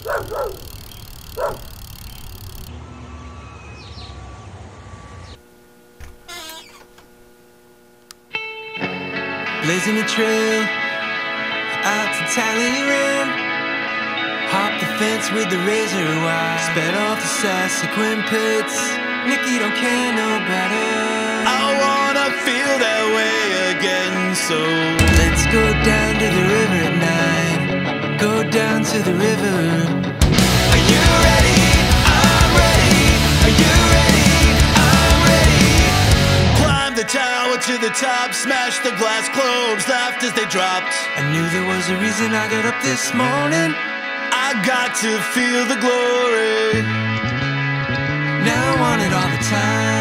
Blazing a trail out to Tallyrand. Hop the fence with the razor wire. Sped off the Sassaquin pits. Nicky don't care no better. I wanna feel that way again, so Let's go down to the river at night. Go down to the river. Are you ready? I'm ready. Are you ready? I'm ready. climb the tower to the top, smash the glass globes, laughed as they dropped. I knew there was a reason I got up this morning. I got to feel the glory. Now I want it all the time.